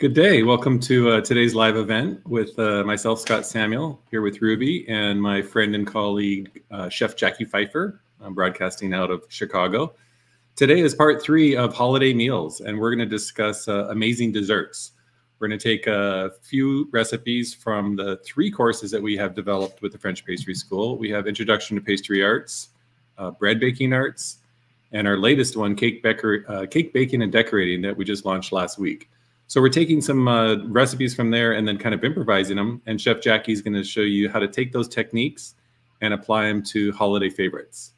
Good day. Welcome to uh, today's live event with uh, myself, Scott Samuel, here with Rouxbe, and my friend and colleague, uh, Chef Jacquy Pfeiffer. I'm broadcasting out of Chicago. Today is part three of holiday meals, and we're going to discuss uh, amazing desserts. We're going to take a few recipes from the three courses that we have developed with the French Pastry School. We have Introduction to Pastry Arts, uh, Bread Baking Arts, and our latest one, Cake, uh, Cake Baking and Decorating, that we just launched last week. So we're taking some uh, recipes from there and then kind of improvising them. And Chef Jacquy's going to show you how to take those techniques and apply them to holiday favorites.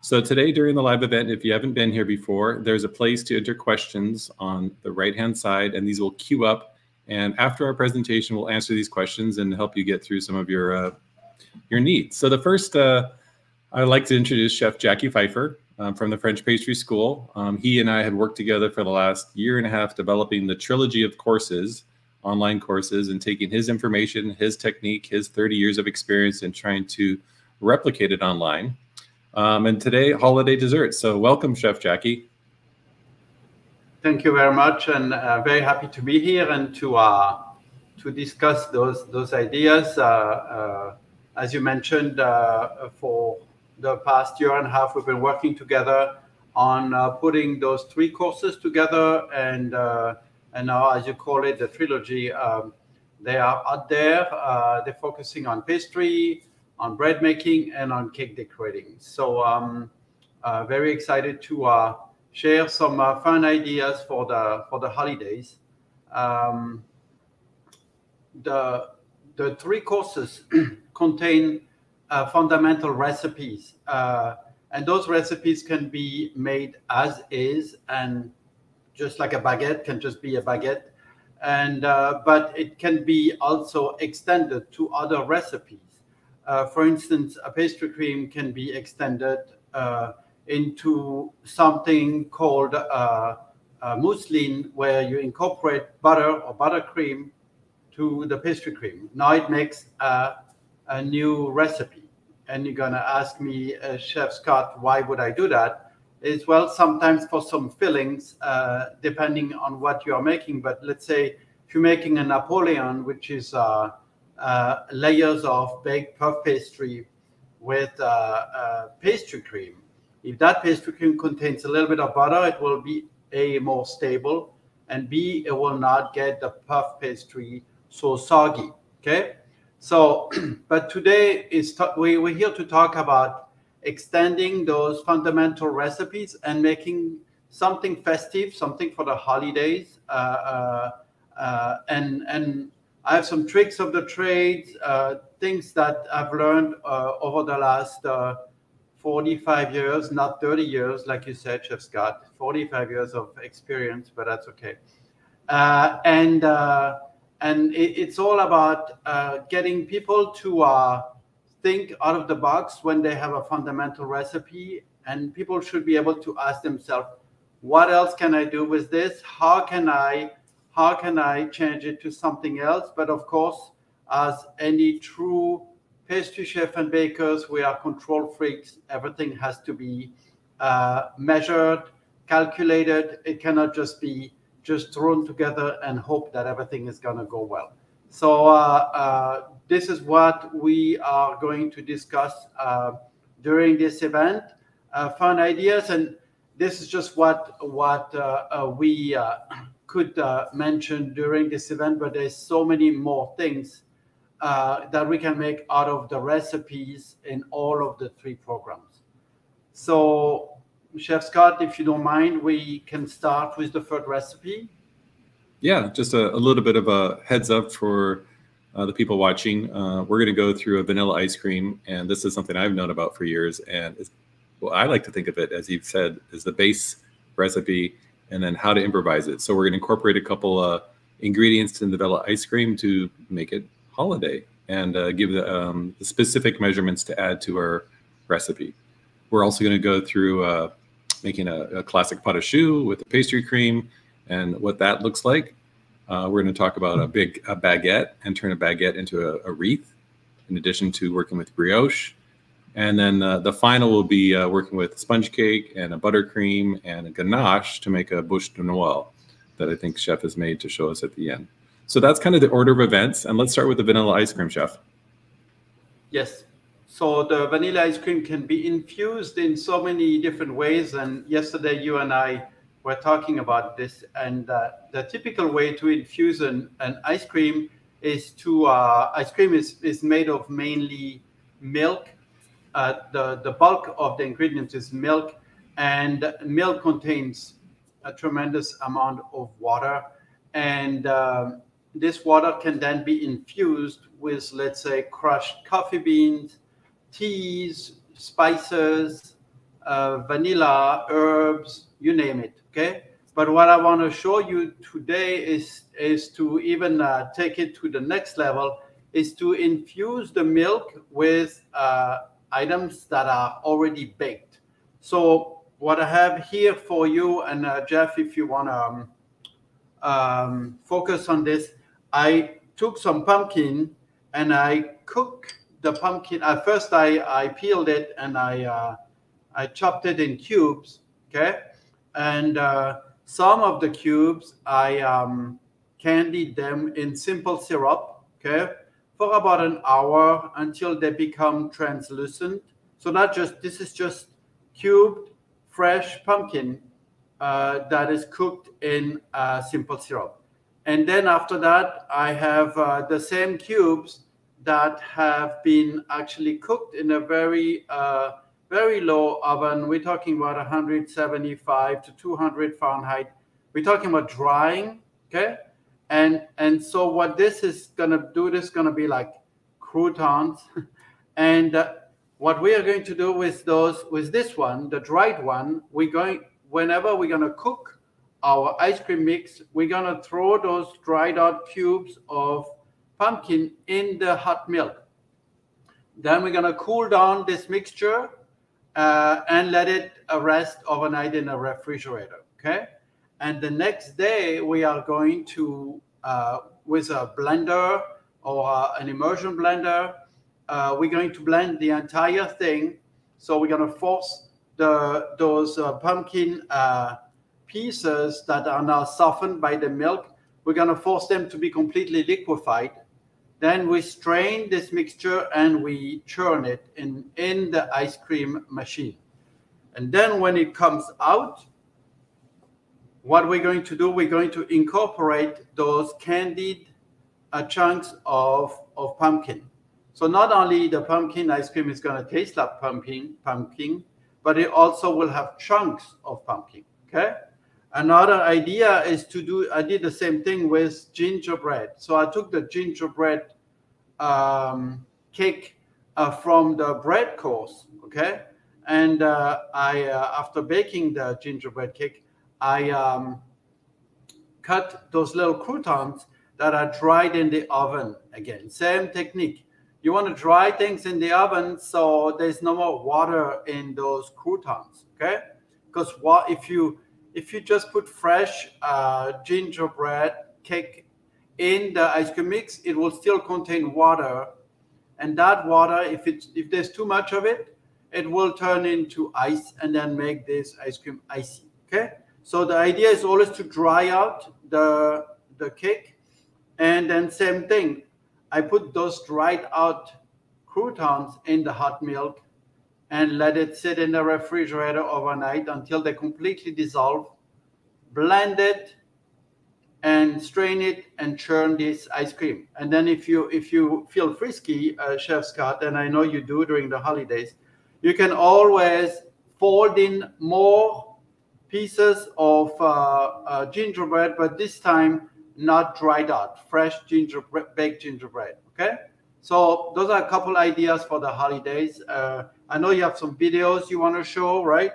So today during the live event, if you haven't been here before, there's a place to enter questions on the right-hand side, and these will queue up. And after our presentation, we'll answer these questions and help you get through some of your uh, your needs. So the first, uh, I'd like to introduce Chef Jacquy Pfeiffer um, from the French Pastry School. Um, he and I had worked together for the last year and a half developing the trilogy of courses, online courses, and taking his information, his technique, his 30 years of experience, and trying to replicate it online. Um, and today, holiday desserts. So, welcome, Chef Jacquy. Thank you very much, and uh, very happy to be here and to uh, to discuss those those ideas. Uh, uh as you mentioned, uh, for the past year and a half, we've been working together on uh, putting those three courses together, and uh, and now, as you call it, the trilogy. Um, they are out there. Uh, they're focusing on pastry, on bread making, and on cake decorating. So, um, uh, very excited to share some fun ideas for the for the holidays. Um, the the three courses contain uh, fundamental recipes. Uh, and those recipes can be made as is, and just like a baguette can just be a baguette. And uh, but it can be also extended to other recipes. Uh, for instance, a pastry cream can be extended uh, into something called uh, mousseline, where you incorporate butter or buttercream to the pastry cream. Now it makes a a new recipe. And you're going to ask me, uh, Chef Scott, why would I do that? Is well, sometimes for some fillings, uh, depending on what you are making. But let's say if you're making a Napoleon, which is uh, uh layers of baked puff pastry with uh, uh, pastry cream, if that pastry cream contains a little bit of butter, it will be A, more stable, and B, it will not get the puff pastry so soggy. Okay. So, but today is we, we're here to talk about extending those fundamental recipes and making something festive, something for the holidays. Uh, uh, uh, and and I have some tricks of the trade, uh, things that I've learned uh, over the last uh, 45 years, not 30 years, like you said, Chef Scott. 45 years of experience, but that's okay. and and it, it's all about uh, getting people to uh, think out of the box when they have a fundamental recipe. And people should be able to ask themselves what else can i do with this? How can i how can i change it to something else? But of course as any true pastry chef and bakers we are control freaks. Everything has to be uh, measured calculated. It cannot just be just thrown together and hope that everything is going to go well. So uh, uh, this is what we are going to discuss uh, during this event. Uh, fun ideas, and this is just what what uh, uh, we could mention during this event, but there's so many more things that we can make out of the recipes in all of the three programs. So, Chef Scott, if you don't mind, we can start with the third recipe. Yeah, just a, a little bit of a heads up for uh, the people watching. Uh, we're going to go through a vanilla ice cream, and this is something I've known about for years. And well, I like to think of it, as you've said, is the base recipe and then how to improvise it. So we're going to incorporate a couple uh, ingredients to the vanilla ice cream to make it holiday and uh, give the, um, the, specific measurements to add to our recipe. We're also going to go through uh, making a, a, classic pâte à choux with a pastry cream and what that looks like. Uh, we're going to talk about a big a baguette and turn a baguette into a, a, wreath, in addition to working with brioche. And then uh, the final will be uh, working with sponge cake and a buttercream and a ganache to make a bûche de Noël that I think Chef has made to show us at the end. So that's kind of the order of events. And let's start with the vanilla ice cream, Chef. Yes. So the vanilla ice cream can be infused in so many different ways. And yesterday you and I were talking about this. And uh, the typical way to infuse an, an ice cream is to uh, ice cream is, is made of mainly milk. Uh, the, the bulk of the ingredients is milk, and milk contains a tremendous amount of water. And um, this water can then be infused with, let's say, crushed coffee beans, teas, spices, uh, vanilla, herbs, you name it. Okay. But what I want to show you today is is to even uh, take it to the next level, is to infuse the milk with uh, items that are already baked. So what I have here for you, and uh, Jeff, if you want to um, um, focus on this, I took some pumpkin and I cooked the pumpkin. At first, I, I peeled it and I uh, I chopped it in cubes. Okay, and uh, some of the cubes I um, candied them in simple syrup. Okay, for about an hour until they become translucent. So not just this is just cubed fresh pumpkin uh, that is cooked in uh, simple syrup. And then after that, I have uh, the same cubes that have been actually cooked in a very, uh, very low oven. We're talking about 175 to 200 Fahrenheit. We're talking about drying, okay? And and so what this is gonna do, this is gonna be like croutons. and uh, what we are going to do with those, with this one, the dried one, we're going, whenever we're gonna cook our ice cream mix, we're gonna throw those dried out cubes of pumpkin in the hot milk. Then we're gonna cool down this mixture uh, and let it rest overnight in a refrigerator, okay? And the next day we are going to, uh, with a blender or uh, an immersion blender, uh, we're going to blend the entire thing. So we're gonna force the those uh, pumpkin uh, pieces that are now softened by the milk. We're going to force them to be completely liquefied. Then we strain this mixture and we churn it in, in the ice cream machine. And then when it comes out, what we're going to do, we're going to incorporate those candied uh, chunks of, of pumpkin. So not only the pumpkin ice cream is going to taste like pumpkin, pumpkin, but it also will have chunks of pumpkin. Okay. Another idea is to do, I did the same thing with gingerbread. So I took the gingerbread um, cake uh, from the bread course, okay? And uh, I, uh, after baking the gingerbread cake, I um, cut those little croutons that are dried in the oven again. Same technique. You want to dry things in the oven so there's no more water in those croutons, okay? Because what if you if you just put fresh uh, gingerbread cake in the ice cream mix, it will still contain water. And that water, if it's if there's too much of it, it will turn into ice and then make this ice cream icy. Okay. So the idea is always to dry out the the cake. And then same thing. I put those dried out croutons in the hot milk and let it sit in the refrigerator overnight until they completely dissolve. Blend it, and strain it and churn this ice cream. And then if you if you feel frisky, uh, Chef Scott, and I know you do during the holidays, you can always fold in more pieces of uh, uh, gingerbread, but this time not dried out, fresh gingerbread, baked gingerbread. Okay, so those are a couple ideas for the holidays. Uh, I know you have some videos you want to show, right?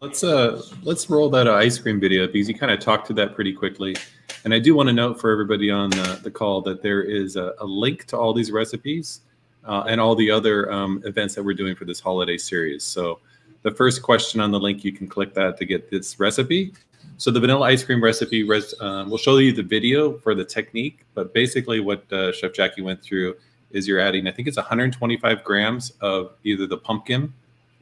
Let's uh let's roll that uh, ice cream video because you kind of talked to that pretty quickly. And I do want to note for everybody on the, the call that there is a, a link to all these recipes uh, and all the other um, events that we're doing for this holiday series. So the first question on the link, you can click that to get this recipe. So the vanilla ice cream recipe, res, uh, we'll show you the video for the technique, but basically what uh, Chef Jacquy went through is you're adding, I think it's 125 grams of either the pumpkin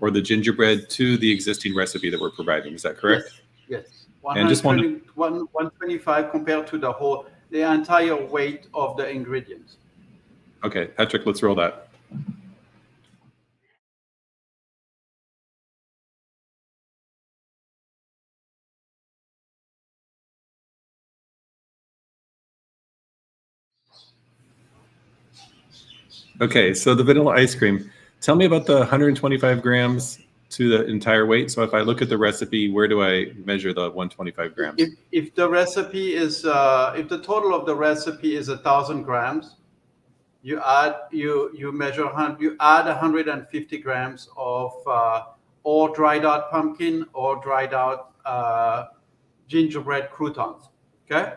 or the gingerbread to the existing recipe that we're providing. Is that correct? Yes. yes. And just one, 125 compared to the whole, the entire weight of the ingredients. Okay, Patrick, let's roll that. Okay, so the vanilla ice cream. Tell me about the 125 grams to the entire weight. So if I look at the recipe, where do I measure the 125 grams? If, if the recipe is, uh, if the total of the recipe is a thousand grams, you add, you you measure, you add 150 grams of uh, or dried out pumpkin or dried out uh, gingerbread croutons. Okay.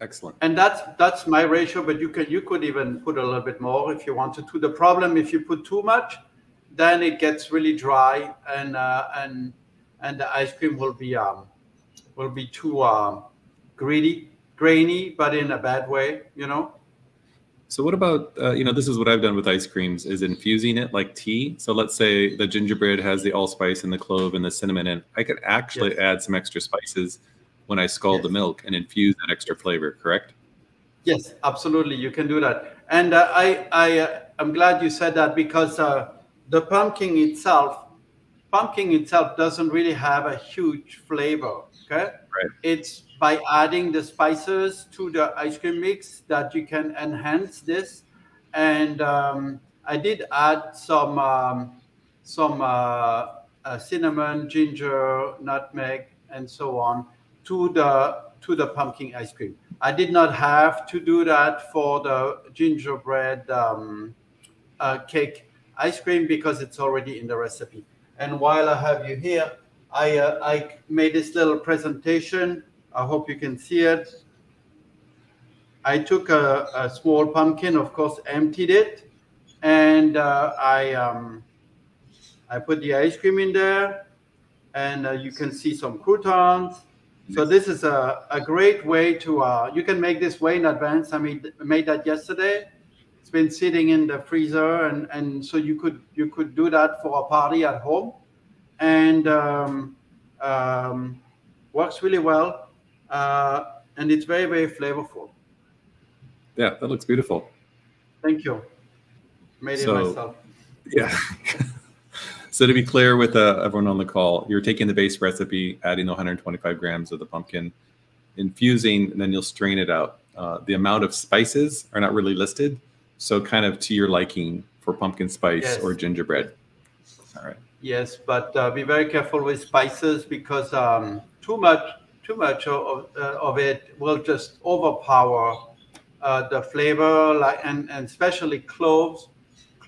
Excellent. And that's that's my ratio, but you can you could even put a little bit more if you wanted to. The problem if you put too much, then it gets really dry and uh, and and the ice cream will be um will be too um, greedy, grainy, but in a bad way, you know. So what about uh, you know this is what I've done with ice creams is infusing it like tea. So let's say the gingerbread has the allspice and the clove and the cinnamon, and I could actually yes. add some extra spices when I scald yes. the milk and infuse that extra flavor, correct? Yes, absolutely. You can do that. And uh, I, I, uh, I'm glad you said that because uh, the pumpkin itself, pumpkin itself doesn't really have a huge flavor. Okay. Right. It's by adding the spices to the ice cream mix that you can enhance this. And um, I did add some, um, some uh, uh, cinnamon, ginger, nutmeg, and so on to the to the pumpkin ice cream. I did not have to do that for the gingerbread um, uh, cake ice cream because it's already in the recipe. And while I have you here, I, uh, I made this little presentation. I hope you can see it. I took a, a small pumpkin, of course, emptied it, and uh, I um, I put the ice cream in there, and uh, you can see some croutons, so this is a, a great way to, uh, you can make this way in advance. I made, made that yesterday. It's been sitting in the freezer and, and so you could, you could do that for a party at home and um, um, works really well. Uh, and it's very, very flavorful. Yeah, that looks beautiful. Thank you. Made so, it myself. Yeah. So to be clear with uh, everyone on the call, you're taking the base recipe, adding the 125 grams of the pumpkin, infusing, and then you'll strain it out. Uh, the amount of spices are not really listed, so kind of to your liking for pumpkin spice yes. or gingerbread. All right. Yes, but uh, be very careful with spices because um, too much too much of, uh, of it will just overpower uh, the flavor, like and, and especially cloves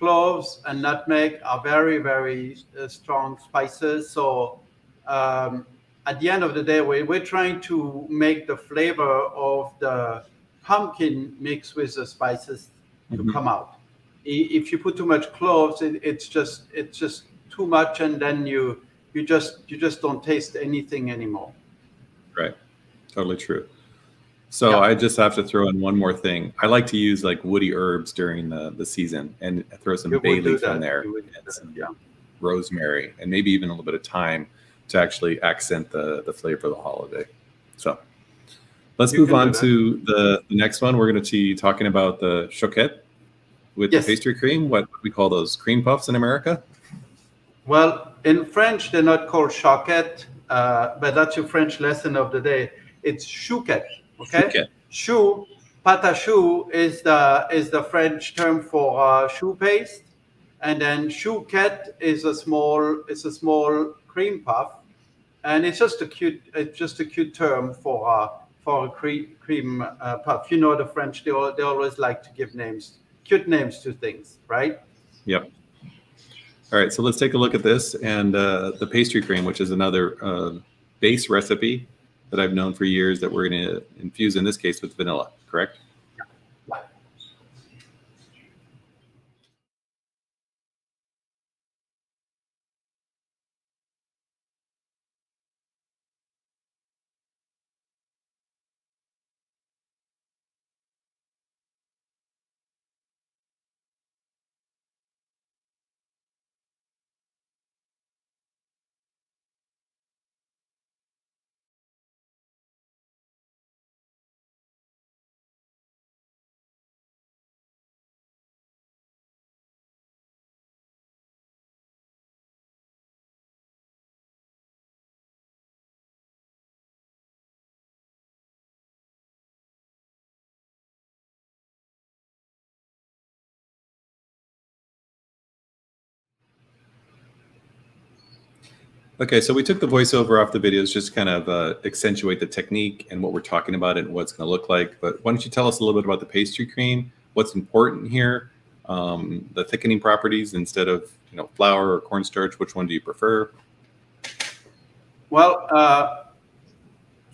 cloves and nutmeg are very, very uh, strong spices. So um, at the end of the day, we're, we're trying to make the flavor of the pumpkin mix with the spices to mm-hmm. come out. If you put too much cloves, it, it's just it's just too much, and then you you just you just don't taste anything anymore. Right, totally true. So yeah. I just have to throw in one more thing. I like to use like woody herbs during the, the season and throw some bay leaf in there, and some yeah. rosemary, and maybe even a little bit of thyme to actually accent the, the flavor of the holiday. So let's you move on to the, the next one. We're going to be talking about the choquette with yes. the pastry cream. What we call those cream puffs in America? Well, in French, they're not called choquette, uh, but that's your French lesson of the day It's chouquette. Okay. Chouquette. Chou, pâte à choux is the is the French term for uh, choux paste, and then chouquette is a small it's a small cream puff, and it's just a cute it's just a cute term for uh, for a cream cream uh, puff. You know the French they all, they always like to give names cute names to things, right? Yep. All right, so let's take a look at this and uh, the pastry cream, which is another uh, base recipe that I've known for years that we're going to infuse in this case with vanilla, correct? Okay, so we took the voiceover off the videos just kind of uh, accentuate the technique and what we're talking about and what it's going to look like. But why don't you tell us a little bit about the pastry cream, what's important here, um, the thickening properties instead of you know flour or cornstarch, which one do you prefer? Well, uh,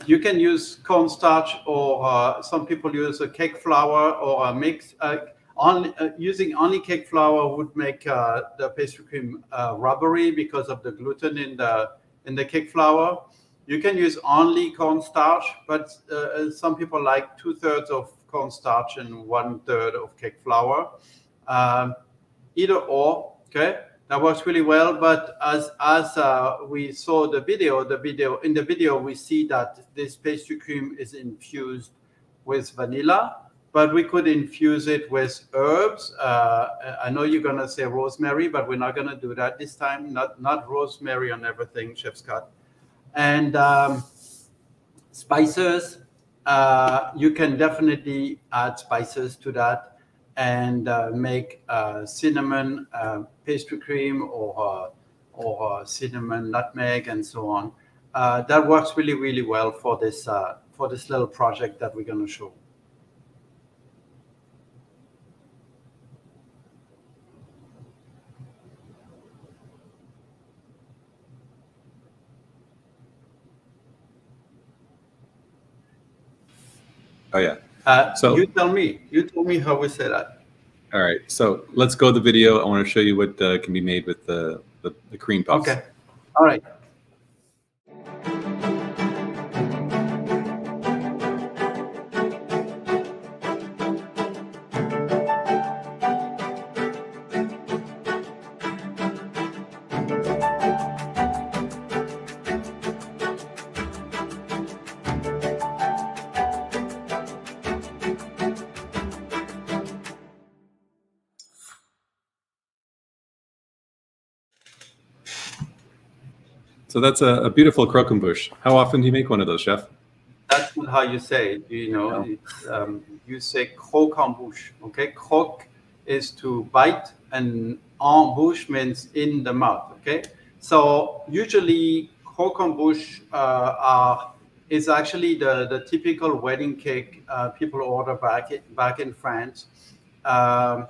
you can use cornstarch or uh, some people use a cake flour or a mix. Uh, uh, using only cake flour would make uh, the pastry cream uh, rubbery because of the gluten in the in the cake flour. You can use only cornstarch, but uh, some people like two thirds of cornstarch and one third of cake flour. Um, either or, okay, that works really well. But as as uh, we saw the video, the video in the video we see that this pastry cream is infused with vanilla but we could infuse it with herbs. Uh, I know you're gonna say rosemary, but we're not gonna do that this time. Not not rosemary on everything, Chef Scott. And um, spices, uh, you can definitely add spices to that and uh, make uh, cinnamon uh, pastry cream or uh, or cinnamon nutmeg and so on. that works really really well for this for this little project that we're gonna show. Oh yeah. Uh, so you tell me. You tell me how we say that. All right. So let's go to the video. I want to show you what uh, can be made with the, the, the cream puffs. Okay. All right. So that's a, a beautiful croquembouche. How often do you make one of those, chef? That's not how you say it. You know, no. um, you say croquembouche. Okay, croque is to bite, and en bouche means in the mouth. Okay, so usually croquembouche uh, are is actually the, the typical wedding cake uh, people order back back in France. Um,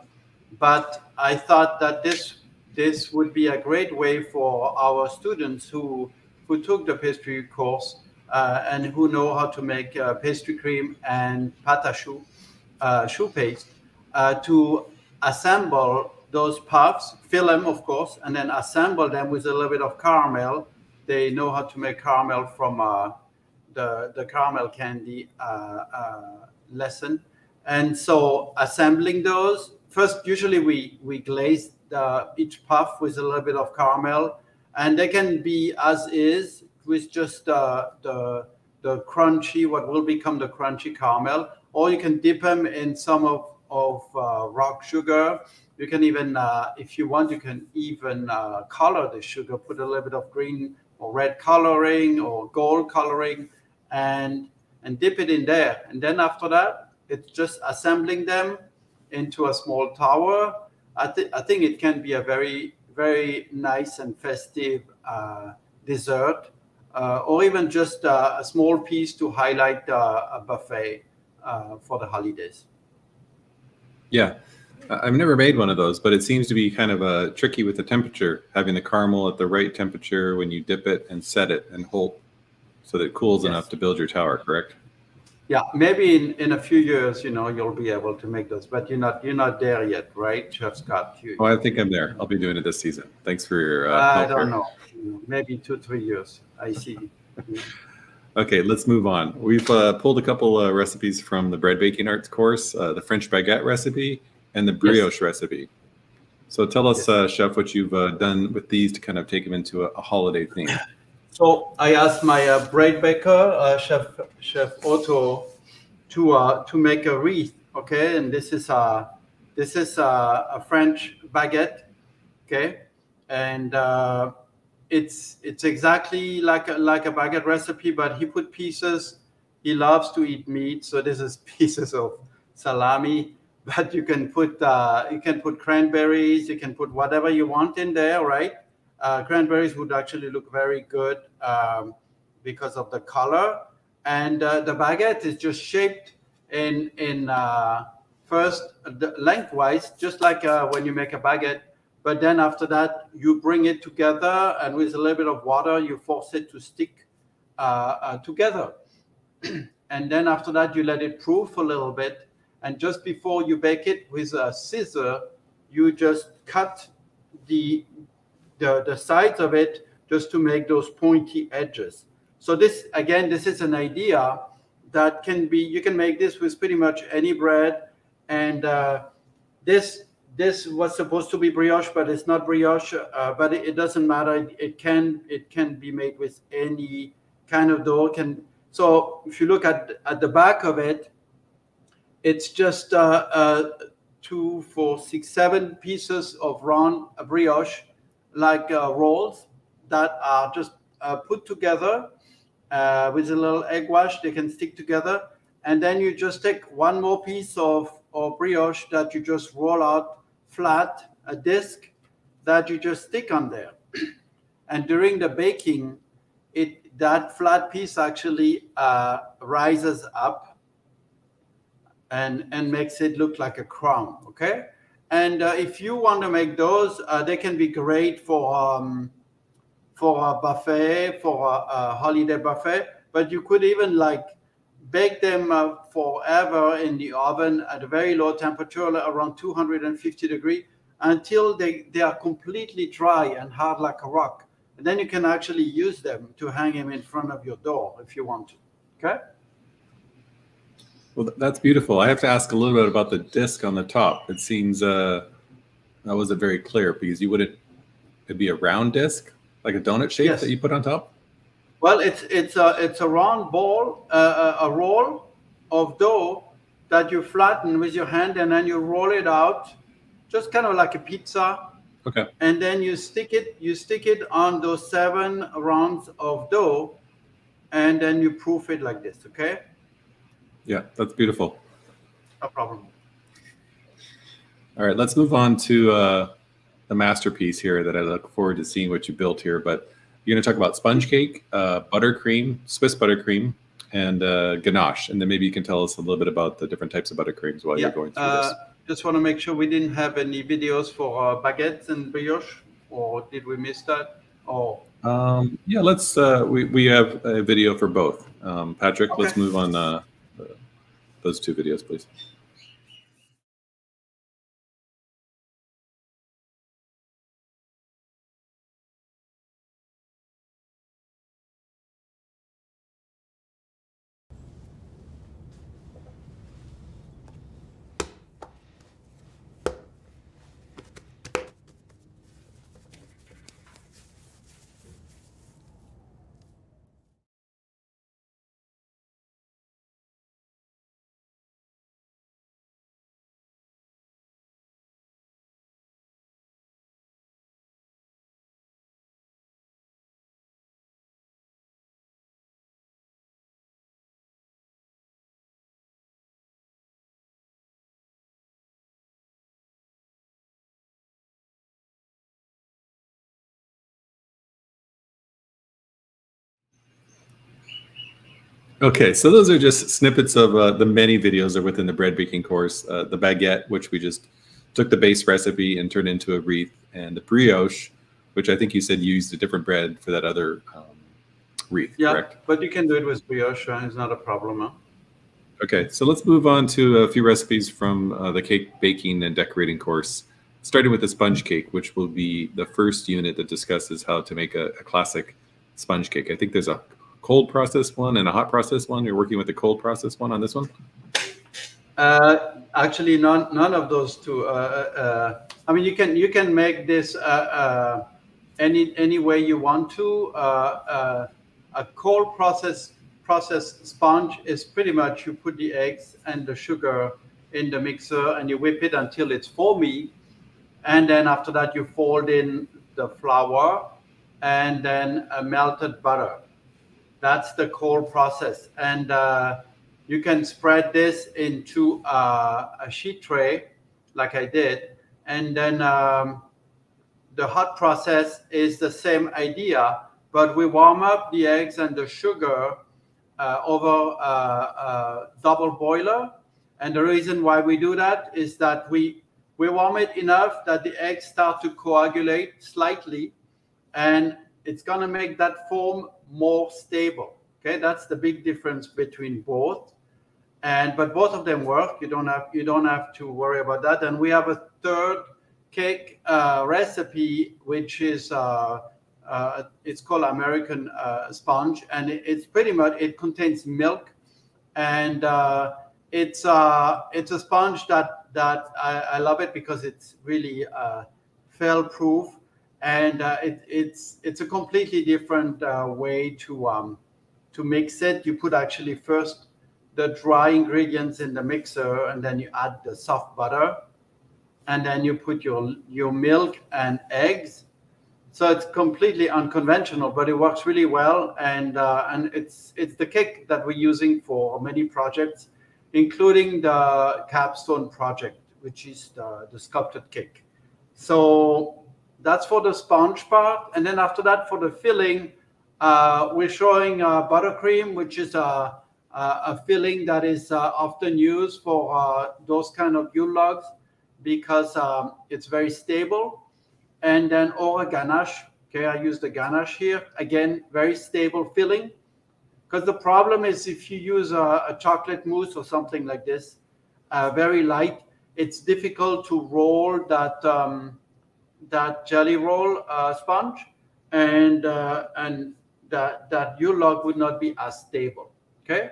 but I thought that this this would be a great way for our students who, who took the pastry course uh, and who know how to make uh, pastry cream and choux, uh, choux paste, uh, to assemble those puffs, fill them, of course, and then assemble them with a little bit of caramel. They know how to make caramel from uh, the, the caramel candy uh, lesson. And so assembling those, first, usually we, we glaze the, each puff with a little bit of caramel, and they can be as is with just uh, the the crunchy, what will become the crunchy caramel, or you can dip them in some of of uh, rock sugar. You can even, uh, if you want, you can even uh, color the sugar, put a little bit of green or red coloring or gold coloring, and and dip it in there. And then after that, it's just assembling them into a small tower. I, th- I think it can be a very, very nice and festive uh, dessert, uh, or even just uh, a small piece to highlight a buffet uh, for the holidays. Yeah. I've never made one of those, but it seems to be kind of uh, tricky with the temperature, having the caramel at the right temperature when you dip it and set it and hold so that it cools yes. enough to build your tower, correct? Yeah, maybe in, in a few years, you know, you'll be able to make those, but you're not you're not there yet, right, Chef Scott? You, oh, I think I'm there. I'll be doing it this season. Thanks for your. Uh, I don't know. Maybe two three years. I see. okay, let's move on. We've uh, pulled a couple uh, recipes from the bread baking arts course, uh, the French baguette recipe and the brioche yes. recipe. So tell us, yes. Uh, Chef, what you've uh, done with these to kind of take them into a, a holiday theme. So I asked my uh, bread baker, uh, Chef Chef Otto, to uh, to make a wreath. Okay, and this is a this is a, a French baguette. Okay, and uh, it's it's exactly like a, like a baguette recipe, but he put pieces. He loves to eat meat, so this is pieces of salami. But you can put uh, you can put cranberries, you can put whatever you want in there, right? Uh, cranberries would actually look very good um, because of the color. And uh, the baguette is just shaped in in uh, first lengthwise, just like uh, when you make a baguette. But then after that, you bring it together, and with a little bit of water, you force it to stick uh, uh, together. and then after that, you let it proof a little bit. And just before you bake it with a scissor, you just cut the the, the sides of it just to make those pointy edges. So this, again, this is an idea that can be, you can make this with pretty much any bread. And uh, this, this was supposed to be brioche, but it's not brioche, uh, but it, it, doesn't matter. It, it, can, it can be made with any kind of dough. Can, so if you look at, at the back of it, it's just uh, uh two, four, six, seven pieces of round brioche like uh, rolls that are just uh, put together uh, with a little egg wash. They can stick together. And then you just take one more piece of, of brioche that you just roll out flat, a disc that you just stick on there. and during the baking, it that flat piece actually uh, rises up and, and makes it look like a crown, okay? And uh, if you want to make those, uh, they can be great for um, for a buffet, for a, a, holiday buffet. But you could even like bake them uh, forever in the oven at a very low temperature, around 250 degree, until they, they are completely dry and hard like a rock. And then you can actually use them to hang them in front of your door if you want to. Okay. Well, that's beautiful. I have to ask a little bit about the disc on the top. It seems uh, that wasn't very clear because you wouldn't. It'd be a round disc, like a donut shape yes. that you put on top. Well, it's it's a it's a round ball, uh, a roll of dough that you flatten with your hand, and then you roll it out, just kind of like a pizza. Okay. And then you stick it you stick it on those seven rounds of dough, and then you proof it like this. Okay. Yeah, that's beautiful. No problem. All right, let's move on to uh, the masterpiece here that I look forward to seeing what you built here. But you're going to talk about sponge cake, uh, buttercream, Swiss buttercream, and uh, ganache. And then maybe you can tell us a little bit about the different types of buttercreams while yeah. you're going through this. Uh, just want to make sure we didn't have any videos for uh, baguettes and brioche, or did we miss that? Or um, yeah, let's. Uh, we we have a video for both. Um, Patrick, okay. let's move on those two videos, please. Okay, so those are just snippets of uh, the many videos that are within the bread baking course. Uh, the baguette, which we just took the base recipe and turned into a wreath, and the brioche, which I think you said you used a different bread for that other um, wreath, yeah, correct? but you can do it with brioche. It's not a problem. Huh? Okay, so let's move on to a few recipes from uh, the cake baking and decorating course, starting with the sponge cake, which will be the first unit that discusses how to make a, a classic sponge cake. I think there's a cold process one and a hot process one. You're working with the cold process one on this one? Uh, actually, none none of those two. Uh, uh, I mean, you can you can make this uh, uh, any any way you want to. Uh, a cold process process sponge is pretty much you put the eggs and the sugar in the mixer and you whip it until it's foamy, and then after that you fold in the flour and then a melted butter. That's the cold process, and you can spread this into uh, a sheet tray like I did. And then um, the hot process is the same idea, but we warm up the eggs and the sugar uh, over a, a, double boiler. And the reason why we do that is that we, we warm it enough that the eggs start to coagulate slightly and it's going to make that foam more stable. Okay, that's the big difference between both and but both of them work. You don't have you don't have to worry about that. And we have a third cake uh, recipe, which is uh, uh, it's called American uh, sponge, and it, it's pretty much it contains milk, and uh, it's uh, it's a sponge that that I, I, love it because it's really fail proof, and it, it's it's a completely different way to um, to mix it. You put actually first the dry ingredients in the mixer and then you add the soft butter. And then you put your your milk and eggs. So it's completely unconventional but it works really well. And uh, and it's it's the cake that we're using for many projects including the capstone project which is the, the sculpted cake so that's for the sponge part and then after that for the filling uh, we're showing uh, buttercream which is a a filling that is uh, often used for uh, those kind of Yule logs because um, it's very stable. And then or ganache. Okay, I use the ganache here. Again, very stable filling. Because the problem is if you use a, a chocolate mousse or something like this, uh, very light, it's difficult to roll that um, that jelly roll uh, sponge, and uh, and that that your log would not be as stable. Okay,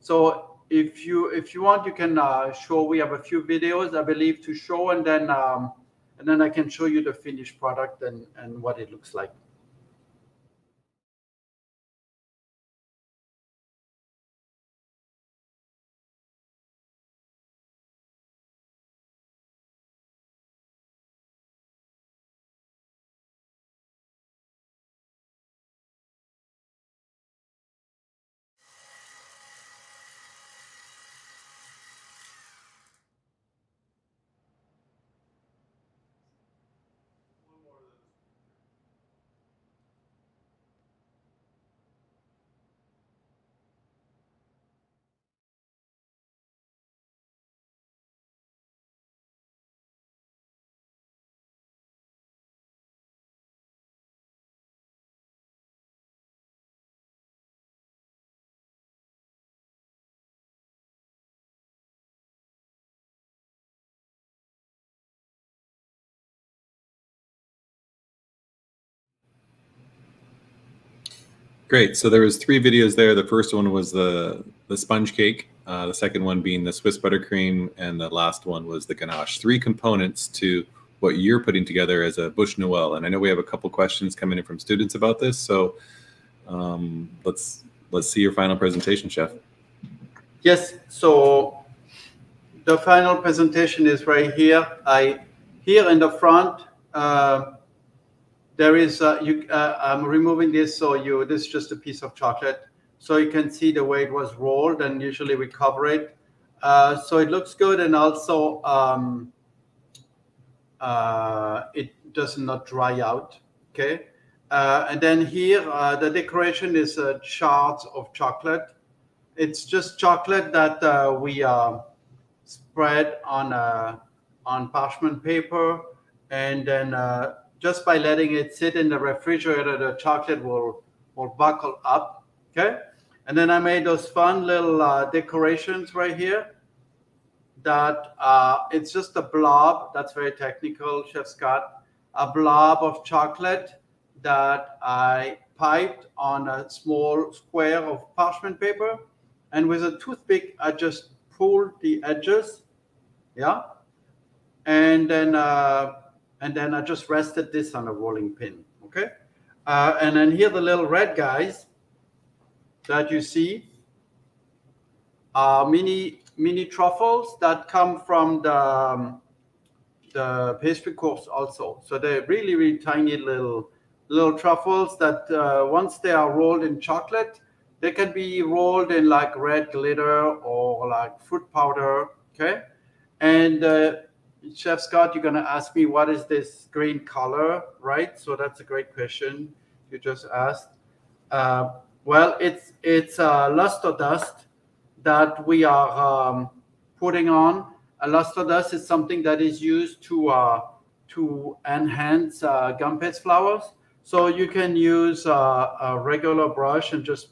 so if you if you want, you can uh, show. We have a few videos, I believe, to show, and then um, and then I can show you the finished product and and what it looks like. Great. So there was three videos there. The first one was the the sponge cake. Uh, the second one being the Swiss buttercream, and the last one was the ganache. Three components to what you're putting together as a bûche Noël. And I know we have a couple questions coming in from students about this. So um, let's let's see your final presentation, Chef. Yes. So the final presentation is right here. I here in the front. Uh, there is uh, you uh, i'm removing this so you this is just a piece of chocolate. So you can see the way it was rolled and usually we cover it. Uh, so it looks good and also um, uh, it does not dry out okay? Uh, and then here uh, the decoration is a chart of chocolate. It's just chocolate that we spread on on parchment paper, and then just by letting it sit in the refrigerator, the chocolate will will buckle up. Okay, and then I made those fun little uh, decorations right here. That uh, it's just a blob. That's very technical, Chef Scott. A blob of chocolate that I piped on a small square of parchment paper, and with a toothpick, I just pulled the edges. Yeah, and then uh, and then I just rested this on a rolling pin. Okay, uh, and then here the little red guys that you see are mini mini truffles that come from the um, the pastry course also. So they're really really tiny little little truffles that uh, once they are rolled in chocolate, they can be rolled in like red glitter or like fruit powder. Okay, and uh, Chef Scott, you're going to ask me what is this green color, right? So that's a great question you just asked. Uh, well, it's it's luster dust that we are um, putting on. A luster dust is something that is used to uh, to enhance uh, gum paste flowers. So you can use uh, a regular brush and just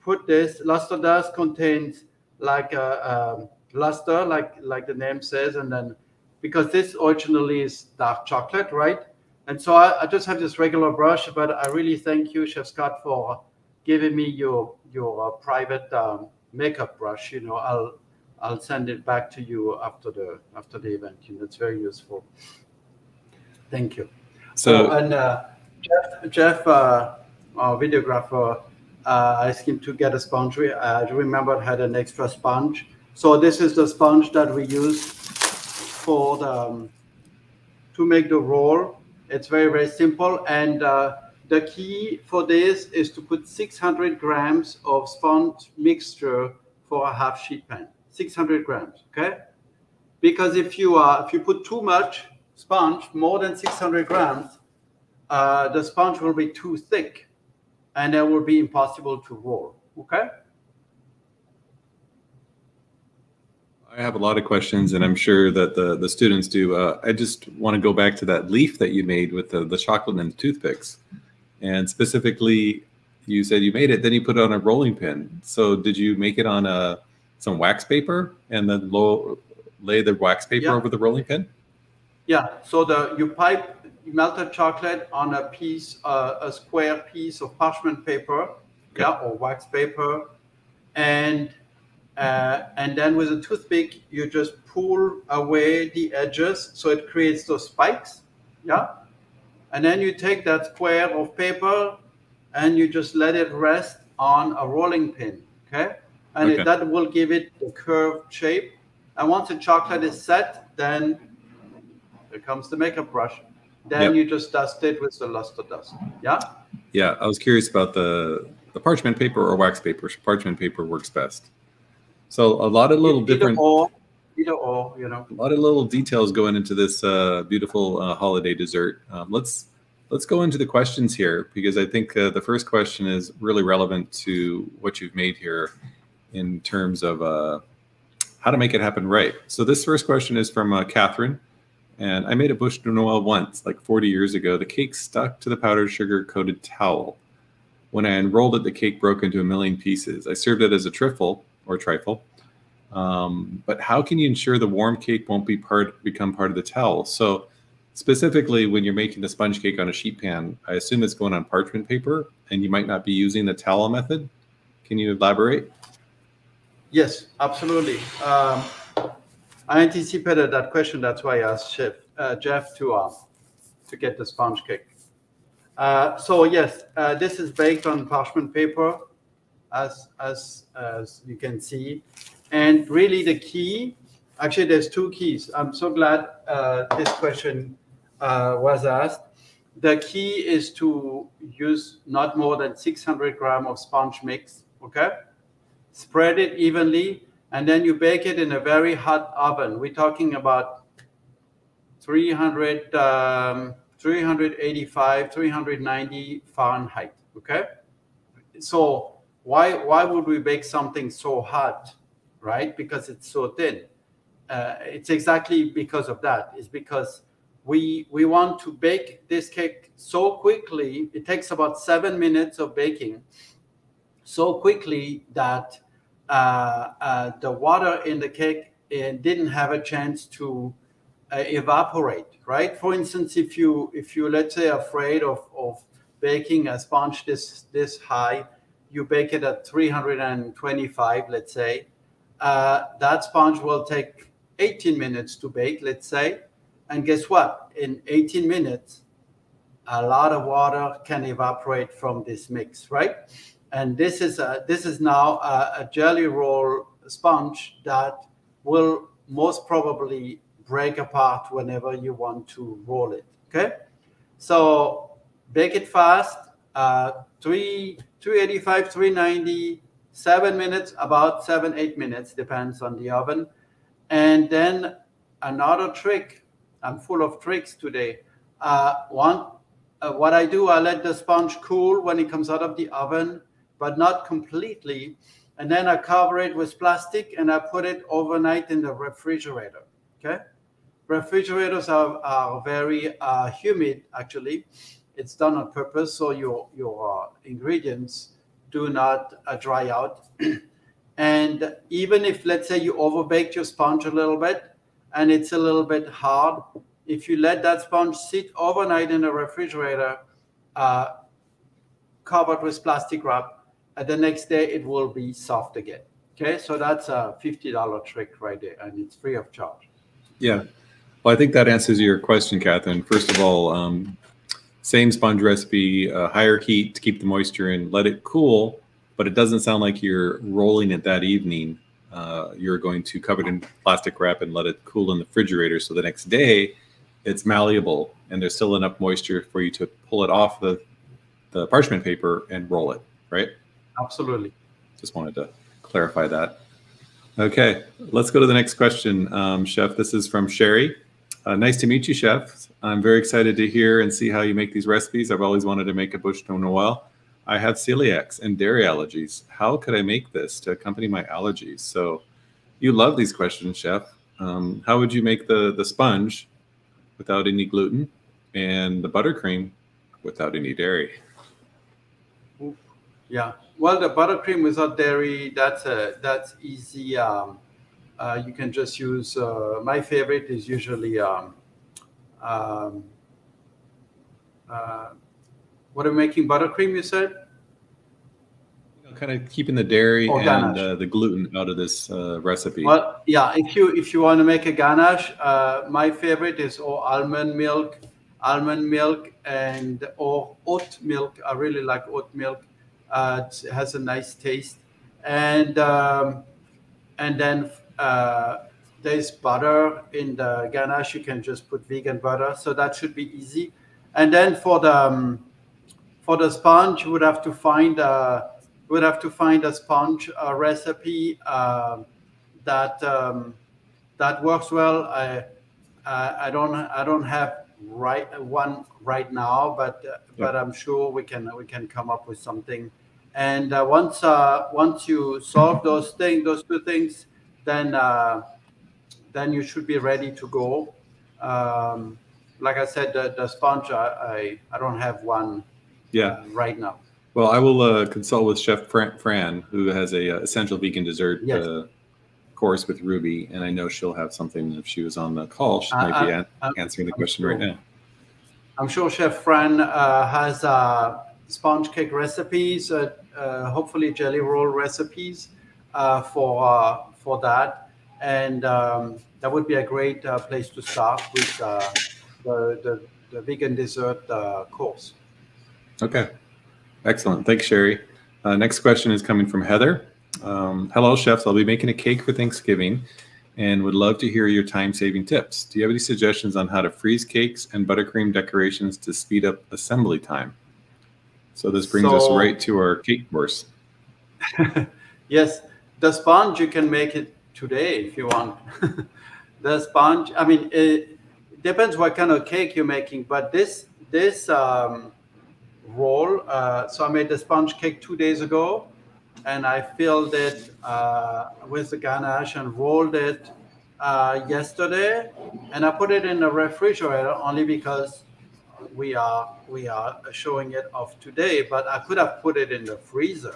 put this. Luster dust contains like a, a luster, like like the name says, and then because this originally is dark chocolate, right? And so I, I, just have this regular brush, but I really thank you, Chef Scott, for giving me your your uh, private um, makeup brush. You know, I'll I'll send it back to you after the after the event. You know, it's very useful. Thank you. So oh, and uh, Jeff, Jeff uh, our videographer, uh, asked him to get a sponge. I remember had an extra sponge. So this is the sponge that we use for the, um, to make the roll. It's very, very simple. And uh, the key for this is to put 600 grams of sponge mixture for a half sheet pan. 600 grams, okay? Because if you uh, if you put too much sponge, more than 600 grams, uh, the sponge will be too thick, and it will be impossible to roll. Okay. I have a lot of questions, and I'm sure that the the students do. Uh, I just want to go back to that leaf that you made with the, the chocolate and the toothpicks, and specifically, you said you made it, then you put it on a rolling pin. So did you make it on a some wax paper and then low, lay the wax paper yeah. over the rolling pin? Yeah. So the you pipe melted chocolate on a piece, uh, a square piece of parchment paper, okay. yeah, or wax paper, and uh, and then with a toothpick, you just pull away the edges so it creates those spikes. Yeah. And then you take that square of paper and you just let it rest on a rolling pin. Okay. And okay. It, that will give it the curved shape. And once the chocolate is set, then here comes the makeup brush. Then yep. you just dust it with the luster dust. Yeah. Yeah. I was curious about the, the parchment paper or wax paper. Parchment paper works best. So a lot of little either different. Or, either or, you know. A lot of little details going into this uh, beautiful uh, holiday dessert. Um, let's let's go into the questions here because I think uh, the first question is really relevant to what you've made here in terms of uh, how to make it happen right. So this first question is from uh, Catherine. And I made a bûche de Noël once, like 40 years ago. The cake stuck to the powdered sugar coated towel. When I unrolled it, the cake broke into a million pieces. I served it as a trifle, or trifle. Um, but how can you ensure the warm cake won't be part become part of the towel? So specifically when you're making the sponge cake on a sheet pan, I assume it's going on parchment paper and you might not be using the towel method. Can you elaborate? Yes, absolutely. Um, I anticipated that question. That's why I asked Chef, uh, Jeff to uh, to get the sponge cake. Uh, so yes, uh, this is baked on parchment paper as, as, as you can see. And really the key, actually there's two keys. I'm so glad uh, this question uh, was asked. The key is to use not more than 600 gram of sponge mix, okay? Spread it evenly, and then you bake it in a very hot oven. We're talking about 300, um, 385, 390 Fahrenheit, okay? So why why would we bake something so hot, right? Because it's so thin. Uh, it's exactly because of that. It's because we we want to bake this cake so quickly. It takes about seven minutes of baking, so quickly that uh, uh, the water in the cake uh, didn't have a chance to uh, evaporate. Right. For instance, if you if you let's say afraid of of baking a sponge this this high you bake it at 325, let's say, uh, that sponge will take 18 minutes to bake, let's say. And guess what? In 18 minutes, a lot of water can evaporate from this mix, right? And this is a, this is now a, a jelly roll sponge that will most probably break apart whenever you want to roll it. Okay, so bake it fast. Uh, three 285, 390, seven minutes, about seven, eight minutes, depends on the oven. And then another trick, I'm full of tricks today. Uh, one, uh, what I do, I let the sponge cool when it comes out of the oven, but not completely. And then I cover it with plastic and I put it overnight in the refrigerator. Okay. Refrigerators are, are very uh, humid, actually it's done on purpose so your your uh, ingredients do not uh, dry out. and even if let's say you overbaked your sponge a little bit and it's a little bit hard, if you let that sponge sit overnight in the refrigerator, uh, covered with plastic wrap, uh, the next day it will be soft again. Okay, so that's a $50 trick right there, and it's free of charge. Yeah. Well, I think that answers your question, Catherine. First of all, um, same sponge recipe, uh, higher heat to keep the moisture in, let it cool, but it doesn't sound like you're rolling it that evening. Uh, you're going to cover it in plastic wrap and let it cool in the refrigerator. So the next day it's malleable and there's still enough moisture for you to pull it off the, the parchment paper and roll it, right? Absolutely. Just wanted to clarify that. Okay, let's go to the next question, um, Chef. This is from Sherry. Uh, nice to meet you, Chef. I'm very excited to hear and see how you make these recipes. I've always wanted to make a bûche de Noël. I have celiacs and dairy allergies. How could I make this to accompany my allergies? So, you love these questions, Chef. Um, how would you make the the sponge without any gluten and the buttercream without any dairy? Yeah, well, the buttercream without dairy that's a that's easy. Um, uh, you can just use, uh, my favorite is usually, um, um, uh, what are making buttercream, you said? kind of keeping the dairy and uh, the gluten out of this uh, recipe. Well, yeah, if you if you want to make a ganache, uh, my favorite is or almond milk, almond milk, and or oat milk. I really like oat milk. it has a nice taste, and um, and then uh, there's butter in the ganache. You can just put vegan butter, so that should be easy. And then for the um, for the sponge, you would have to find a would have to find a sponge a recipe uh, that um, that works well. I, I don't I don't have right one right now, but uh, yeah. but I'm sure we can we can come up with something. And uh, once uh, once you solve those things, those two things, then uh, then you should be ready to go. Um, like I said, the, the sponge, I, I, I, don't have one yeah. Uh, right now. Well, I will uh, consult with Chef Fran, who has a uh, essential vegan dessert yes. Uh, course with Rouxbe, and I know she'll have something. If she was on the call, she might be an- answering the I'm question sure. right now. I'm sure Chef Fran uh, has sponge cake recipes, hopefully jelly roll recipes for for that. And um, that would be a great uh, place to start with uh, the, the, the, vegan dessert uh, course. Okay, excellent. Thanks, Sherry. Uh, next question is coming from Heather. Um, Hello, chefs. I'll be making a cake for Thanksgiving and would love to hear your time saving tips. Do you have any suggestions on how to freeze cakes and buttercream decorations to speed up assembly time? So this brings so, us right to our cake course. yes, the sponge you can make it today if you want. the sponge, I mean, it depends what kind of cake you're making, but this this um, roll. Uh, so I made the sponge cake two days ago. and I filled it uh, with the ganache and rolled it uh, yesterday, and I put it in the refrigerator only because we are we are showing it off today. But I could have put it in the freezer,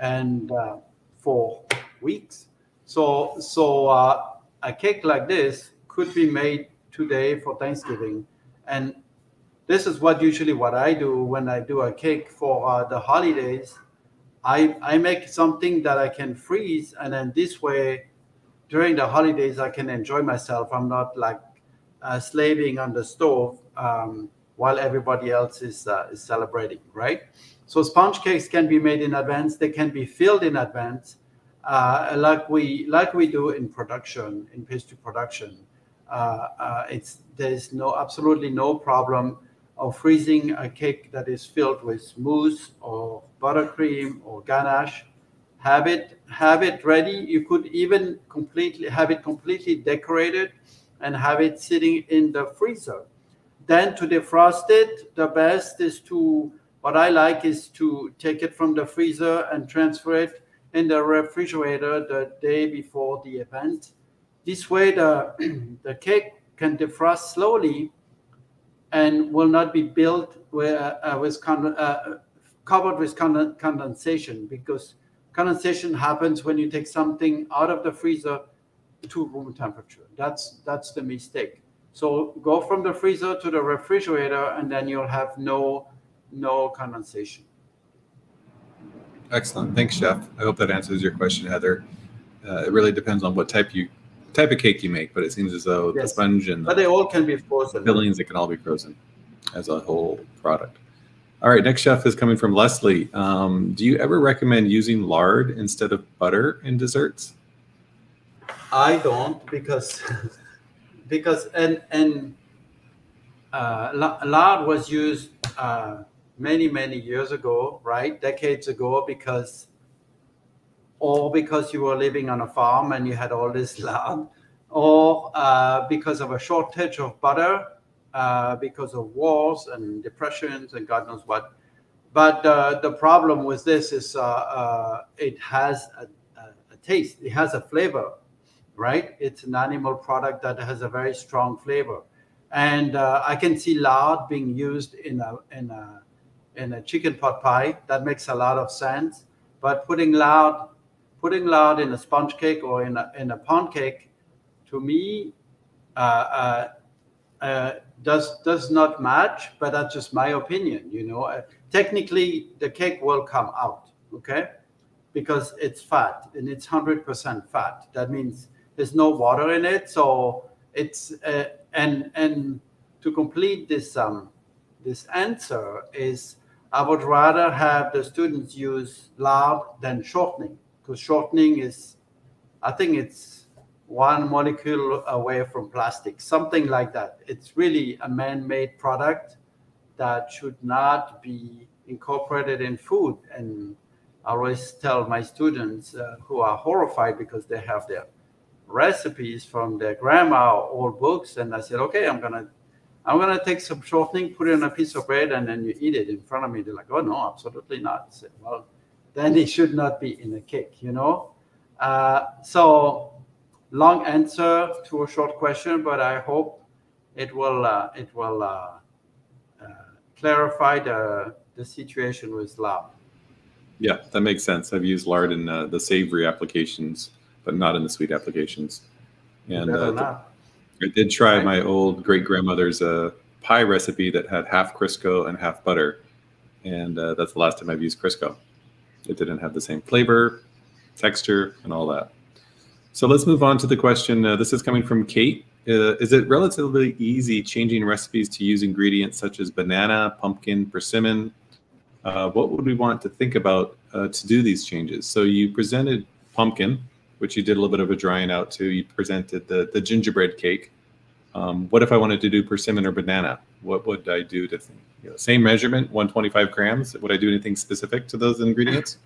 and uh, for weeks. So so uh, a cake like this could be made today for Thanksgiving, and this is what usually what I do when I do a cake for uh, the holidays. I I make something that I can freeze, and then this way during the holidays, I can enjoy myself. I'm not like uh, slaving on the stove um, while everybody else is, uh, is celebrating, right? So sponge cakes can be made in advance. They can be filled in advance, uh, like we like we do in production, in pastry production. Uh, uh, it's there's no absolutely no problem of freezing a cake that is filled with mousse or buttercream or ganache have it have it ready you could even completely have it completely decorated and have it sitting in the freezer then to defrost it the best is to what i like is to take it from the freezer and transfer it in the refrigerator the day before the event this way the the cake can defrost slowly and will not be built with, uh, with con- uh, covered with con- condensation because condensation happens when you take something out of the freezer to room temperature. That's that's the mistake. So go from the freezer to the refrigerator, and then you'll have no no condensation. Excellent, thanks, Chef. I hope that answers your question, Heather. Uh, it really depends on what type you type of cake you make, but it seems as though yes. the sponge and but they all can be frozen. Fillings, it can all be frozen as a whole product. All right, next chef is coming from Leslie. Um, do you ever recommend using lard instead of butter in desserts? I don't because because and and uh, lard was used uh, many many years ago, right? Decades ago, because or because you were living on a farm and you had all this lard, or uh, because of a shortage of butter uh, because of wars and depressions and God knows what. But uh, the problem with this is uh, uh it has a, a, taste, it has a flavor, right? It's an animal product that has a very strong flavor. And uh, I can see lard being used in a, in, a, in a chicken pot pie. That makes a lot of sense. But putting lard, putting lard in a sponge cake or in a, in a pound cake, to me, uh, uh, does does not match, but that's just my opinion. You know, uh, technically the cake will come out, okay, because it's fat and it's hundred percent fat. That means there's no water in it, so it's uh, and and to complete this um this answer is I would rather have the students use lard than shortening because shortening is I think it's one molecule away from plastic, something like that. It's really a man made product that should not be incorporated in food. And I always tell my students uh, who are horrified because they have their recipes from their grandma or old books. And I said, okay, I'm going to. I'm gonna take some shortening, put it on a piece of bread, and then you eat it in front of me. They're like, "Oh no, absolutely not." I said, "Well, then it should not be in a cake, you know." Uh, so long answer to a short question, but I hope it will uh, it will uh, uh, clarify the the situation with lard. Yeah, that makes sense. I've used lard in uh, the savory applications, but not in the sweet applications. And uh, I did try my old great grandmother's uh, pie recipe that had half Crisco and half butter, and that's the last time I've used Crisco. It didn't have the same flavor, texture, and all that. So let's move on to the question. Uh, this is coming from Kate. Uh, is it relatively easy changing recipes to use ingredients such as banana, pumpkin, persimmon? Uh, what would we want to think about uh, to do these changes? So you presented pumpkin, which you did a little bit of a drying out to. You presented the, the gingerbread cake. Um, what if I wanted to do persimmon or banana? What would I do to think? You know, same measurement, 125 grams. Would I do anything specific to those ingredients?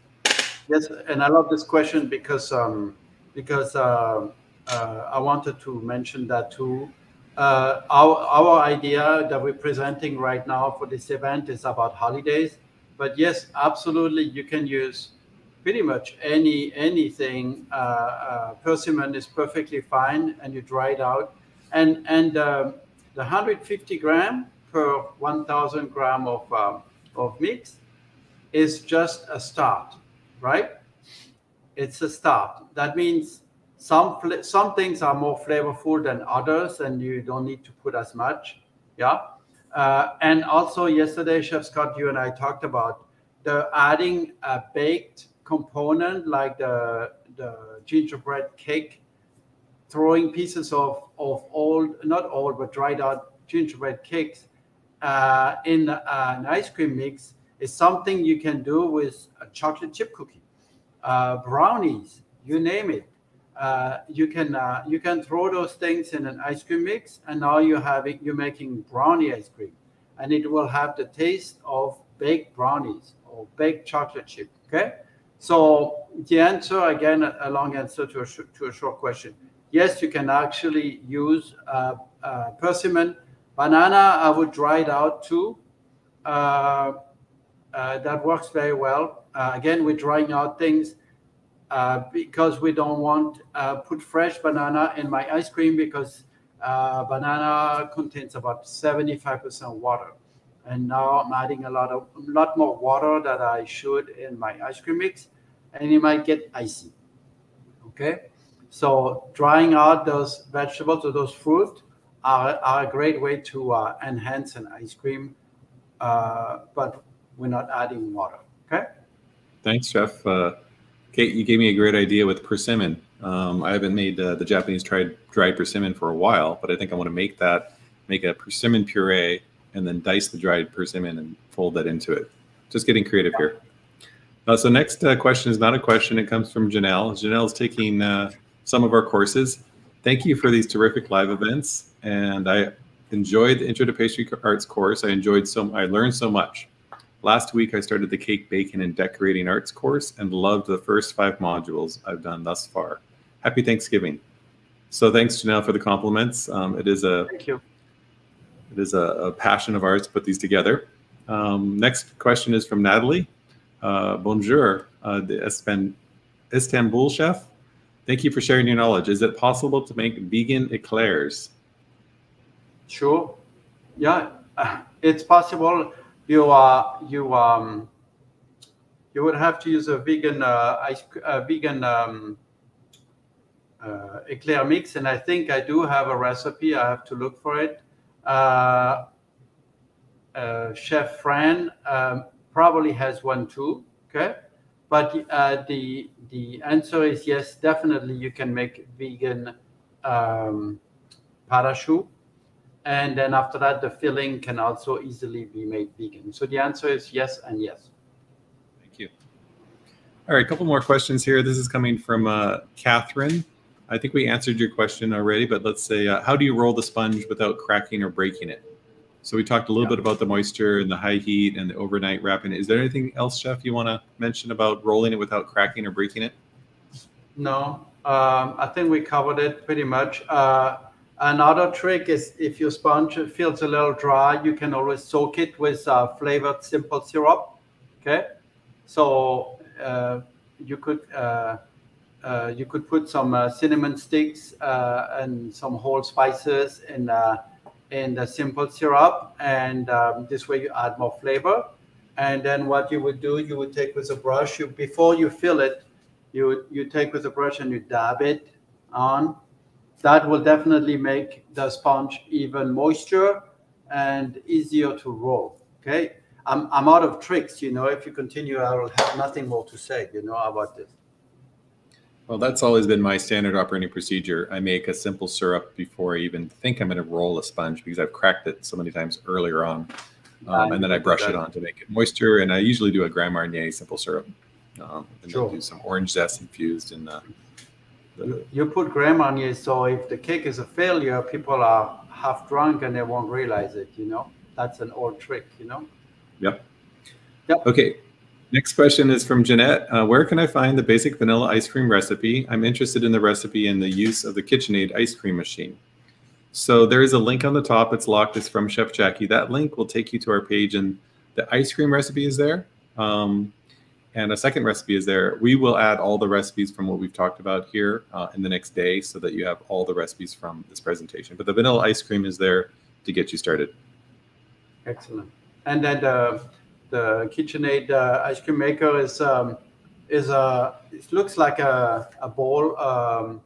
Yes, and I love this question because um, because uh, uh, I wanted to mention that too. Uh, our, our idea that we're presenting right now for this event is about holidays. But yes, absolutely, you can use pretty much any anything. Uh, uh, persimmon is perfectly fine, and you dry it out. And and um, the 150 gram per 1,000 gram of um, of mix is just a start, right? It's a start. That means some some things are more flavorful than others, and you don't need to put as much. Yeah. Uh, and also yesterday, Chef Scott, you and I talked about the adding a baked component like the the gingerbread cake, throwing pieces of of old, not old, but dried out gingerbread cakes uh, in an ice cream mix is something you can do with a chocolate chip cookie, uh, brownies, you name it. Uh, you can uh, you can throw those things in an ice cream mix, and now you're having you're making brownie ice cream, and it will have the taste of baked brownies or baked chocolate chip. Okay, so the answer again, a long answer to a to a short question. Yes, you can actually use uh, uh, persimmon, banana. I would dry it out too. Uh, that works very well. again, we're drying out things uh, because we don't want uh, put fresh banana in my ice cream because uh, banana contains about 75% water. And now I'm adding a lot of a lot more water that I should in my ice cream mix, and it might get icy. Okay, so drying out those vegetables or those fruit are, are a great way to uh, enhance an ice cream, uh, but we're not adding water. Okay. Thanks, Chef. Uh, Kate, you gave me a great idea with persimmon. Um, I haven't made uh, the Japanese dried, dried persimmon for a while, but I think I want to make that, make a persimmon puree, and then dice the dried persimmon and fold that into it. Just getting creative here. Uh, so next uh, question is not a question. It comes from Janelle. Janelle is taking uh, some of our courses. Thank you for these terrific live events. And I enjoyed the Intro to Pastry Arts course. I enjoyed so, I learned so much. Last week, I started the Cake, Baking, and Decorating Arts course and loved the first five modules I've done thus far. Happy Thanksgiving. So thanks, Janelle, for the compliments. Um, it is a thank you. It is a, a passion of ours to put these together. Um, next question is from Natalie. Uh, bonjour, uh, the Istanbul chef. Thank you for sharing your knowledge. Is it possible to make vegan eclairs? Sure. Yeah, it's possible you uh, you um, you would have to use a vegan uh, ice a vegan um, uh, eclair mix, and I think I do have a recipe. I have to look for it. Uh, uh, Chef Fran um, probably has one too. Okay, but uh, the the answer is yes, definitely you can make vegan um, pâte à choux and then after that, the filling can also easily be made vegan. So the answer is yes and yes. Thank you. All right, a couple more questions here. This is coming from uh, Catherine. I think we answered your question already, but let's say, uh, how do you roll the sponge without cracking or breaking it? So we talked a little yeah. bit about the moisture and the high heat and the overnight wrapping. Is there anything else, Chef, you want to mention about rolling it without cracking or breaking it? No, um, I think we covered it pretty much. Uh, Another trick is if your sponge feels a little dry, you can always soak it with uh, flavored simple syrup. Okay, so uh, you could uh, you could put some uh, cinnamon sticks uh, and some whole spices in in the simple syrup, and um, this way you add more flavor. And then what you would do, you would take with a brush. You before you fill it, you you take with a brush and you dab it on that will definitely make the sponge even moisture and easier to roll. Okay. I'm, I'm out of tricks, you know, if you continue, I will have nothing more to say, you know, about this. Well, that's always been my standard operating procedure. I make a simple syrup before I even think I'm going to roll a sponge because I've cracked it so many times earlier on. Um, and then I brush it on to make it moisture. And I usually do a Grand Marnier simple syrup. Um, and sure. do some orange zest infused in the you put Grand Marnier, so if the cake is a failure, people are half drunk and they won't realize it. You know, that's an old trick. You know. Yep. Yep. Okay. Next question is from Jeanette. Uh, where can I find the basic vanilla ice cream recipe? I'm interested in the recipe and the use of the KitchenAid ice cream machine. So there is a link on the top. It's locked. It's from Chef Jacquy. That link will take you to our page, and the ice cream recipe is there. Um, And a second recipe is there. We will add all the recipes from what we've talked about here uh, in the next day so that you have all the recipes from this presentation. But the vanilla ice cream is there to get you started. Excellent. And then the, the KitchenAid uh, ice cream maker is um, is a it looks like a, a ball um,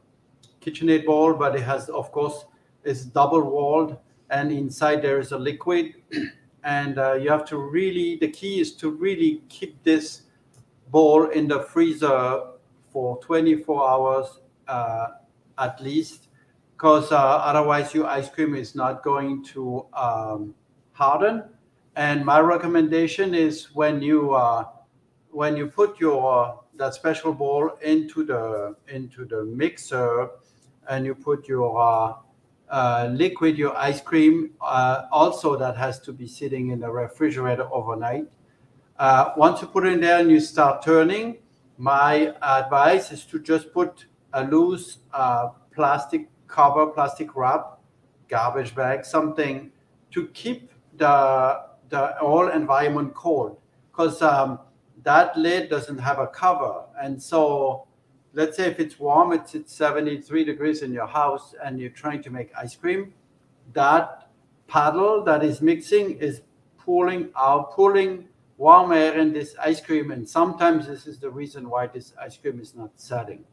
KitchenAid bowl, but it has of course is double walled, and inside there is a liquid. and uh, you have to really the key is to really keep this bowl in the freezer for 24 hours uh, at least because uh, otherwise your ice cream is not going to um, harden and my recommendation is when you uh, when you put your that special bowl into the into the mixer and you put your uh, uh, liquid, your ice cream, uh, also that has to be sitting in the refrigerator overnight. Uh, once you put it in there and you start turning, my advice is to just put a loose uh, plastic cover, plastic wrap, garbage bag, something to keep the the whole environment cold because um, that lid doesn't have a cover and so let's say if it's warm, it's, it's 73 degrees in your house and you're trying to make ice cream, that paddle that is mixing is pulling out, pulling warm air in this ice cream. And sometimes this is the reason why this ice cream is not setting.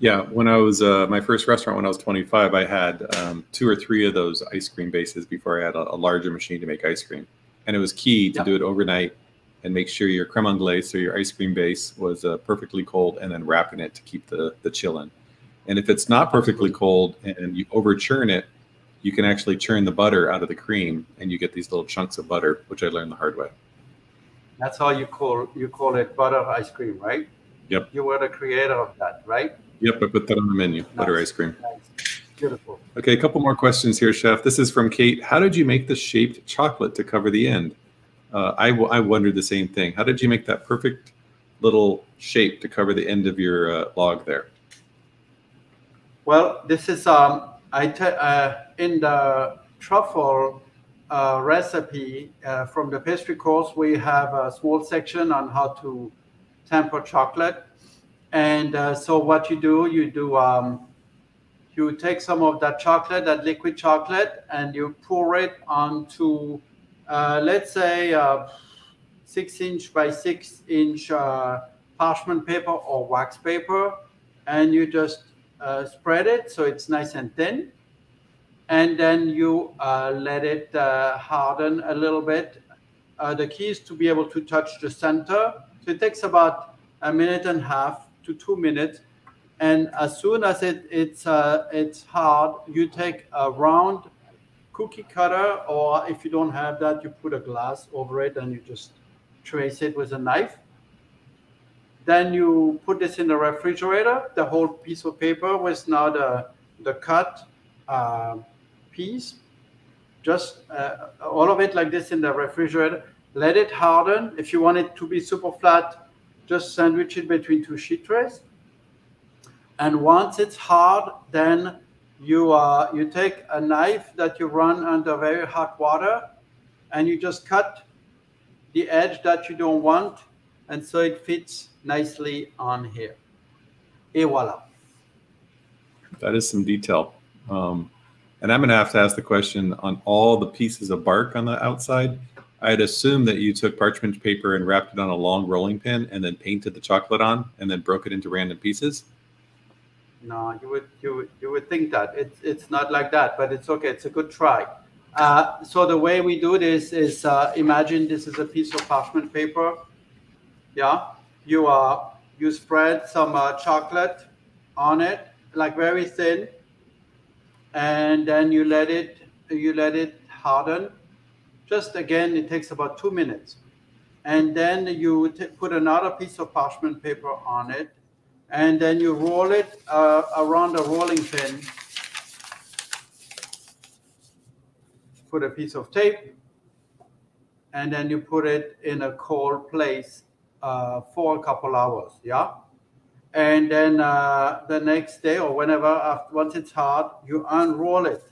Yeah, when I was uh, my first restaurant when I was 25, I had um, two or three of those ice cream bases before I had a, a larger machine to make ice cream, and it was key to do it overnight and make sure your creme anglaise, so your ice cream base, was uh, perfectly cold, and then wrapping it to keep the the chill in. And if it's not perfectly cold and you over churn it, you can actually churn the butter out of the cream, and you get these little chunks of butter, which I learned the hard way. That's how you call you call it butter ice cream, right? Yep. You were the creator of that, right? Yep, I put that on the menu. Nice. Butter ice cream. Nice. Beautiful. Okay, a couple more questions here, Chef. This is from Kate. How did you make the shaped chocolate to cover the end? uh, I, I wondered the same thing. How did you make that perfect little shape to cover the end of your uh, log there? Well, this is um, I uh, in the truffle uh, recipe uh, from the pastry course. We have a small section on how to temper chocolate, and uh, so what you do, you do um, you take some of that chocolate, that liquid chocolate, and you pour it onto uh, let's say uh, six inch by six inch uh, parchment paper or wax paper, and you just uh, spread it so it's nice and thin. And then you let it harden a little bit. the key is to be able to touch the center. So it takes about a minute and a half to two minutes. And as soon as it, it's, it's hard, you take a round cookie cutter, or if you don't have that, you put a glass over it and you just trace it with a knife. Then you put this in the refrigerator, the whole piece of paper with now the, the cut uh, piece. Just uh, all of it like this in the refrigerator. Let it harden. If you want it to be super flat, just sandwich it between two sheet trays. And once it's hard, then you uh, you take a knife that you run under very hot water and you just cut the edge that you don't want. And so it fits nicely on here. Et voila that is some detail. Um, and i'm going to have to ask the question on all the pieces of bark on the outside i'd assume that you took parchment paper and wrapped it on a long rolling pin and then painted the chocolate on and then broke it into random pieces no, you would you would, you would think that it's it's not like that, but it's okay. It's a good try. Uh, so the way we do this is uh, imagine this is a piece of parchment paper. Yeah, you uh, you spread some uh, chocolate on it, like very thin, and then you let it you let it harden. Just again, it takes about two minutes, and then you put another piece of parchment paper on it and then you roll it uh, around a rolling pin. Put a piece of tape, and then you put it in a cold place uh, for a couple hours. Yeah, and then uh, the next day or whenever, after, once it's hard, you unroll it.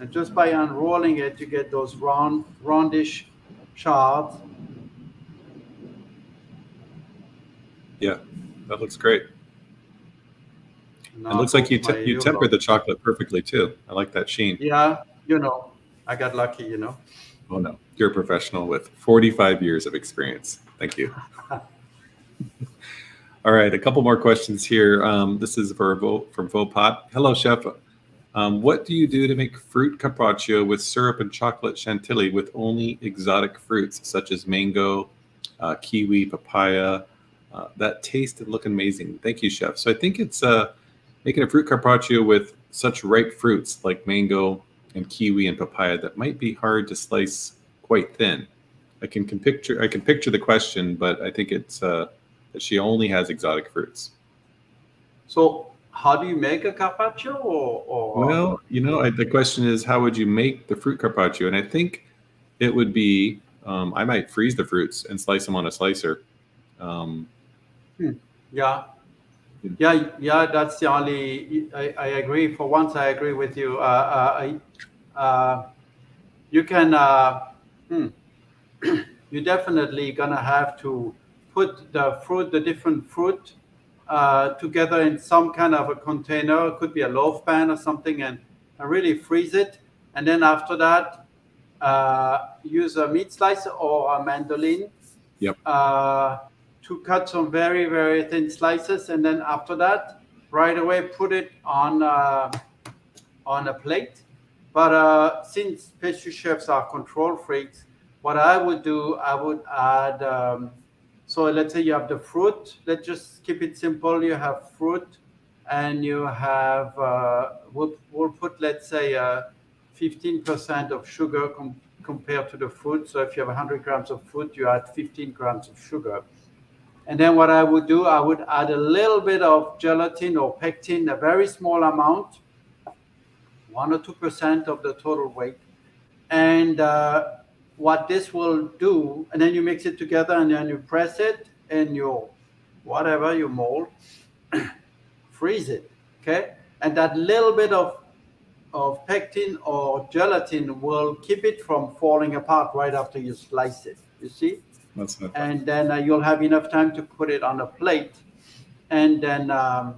And just by unrolling it, you get those round, roundish shards Yeah, that looks great. Now It looks like you te- you tempered the chocolate perfectly too. I like that sheen. Yeah, you know, I got lucky, you know. Oh no, you're a professional with 45 years of experience. Thank you. All right, a couple more questions here. Um, this is for from Vopot. Hello, chef. Um, what do you do to make fruit carpaccio with syrup and chocolate chantilly with only exotic fruits such as mango, uh, kiwi, papaya? Uh, that taste and look amazing. Thank you, chef. So I think it's uh, making a fruit carpaccio with such ripe fruits like mango and kiwi and papaya that might be hard to slice quite thin. I can, can picture I can picture the question, but I think it's uh, that she only has exotic fruits. So, how do you make a carpaccio? Or, or Well, you know, I, the question is, how would you make the fruit carpaccio? And I think it would be, um, I might freeze the fruits and slice them on a slicer. Um, yeah, yeah, yeah. That's the only. I, I agree. For once, I agree with you. Uh, uh, uh, you can. Uh, hmm. you're definitely gonna have to put the fruit, the different fruit, uh, together in some kind of a container. It could be a loaf pan or something, and, and really freeze it. And then after that, uh, use a meat slicer or a mandolin. Yep. Uh, to cut some very very thin slices, and then after that, right away put it on uh, on a plate. But uh, since pastry chefs are control freaks, what I would do, I would add. Um, so let's say you have the fruit. Let's just keep it simple. You have fruit, and you have. Uh, we'll, we'll put let's say uh, 15% of sugar com- compared to the fruit. So if you have 100 grams of fruit, you add 15 grams of sugar. And then what I would do, I would add a little bit of gelatin or pectin, a very small amount, one or two percent of the total weight. And uh, what this will do, and then you mix it together, and then you press it in your whatever you mold, freeze it, okay? And that little bit of of pectin or gelatin will keep it from falling apart right after you slice it. You see? that's not and then uh, you'll have enough time to put it on a plate and then um,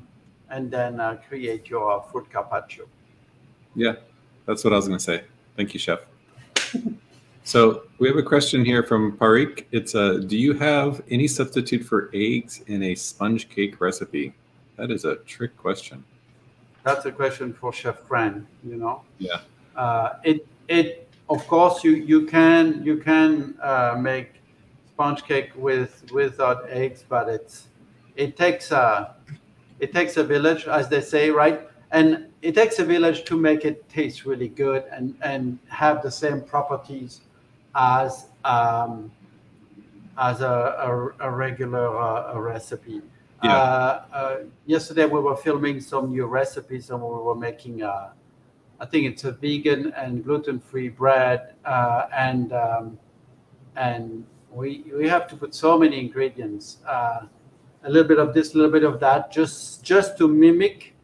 and then uh, create your fruit carpaccio Yeah, that's what I was going to say. Thank you, chef. so we have a question here from Parik. It's uh, do you have any substitute for eggs in a sponge cake recipe? That is a trick question. that's a question for chef fran you know Yeah. uh, it it of course you you can you can uh, make sponge cake with without eggs but it's it takes a it takes a village as they say right and it takes a village to make it taste really good and and have the same properties as um, as a, a, a regular uh, a recipe Yeah. uh, uh, yesterday we were filming some new recipes and we were making uh, I think it's a vegan and gluten-free bread, uh, and um, and we we have to put so many ingredients, uh, a little bit of this, a little bit of that, just just to mimic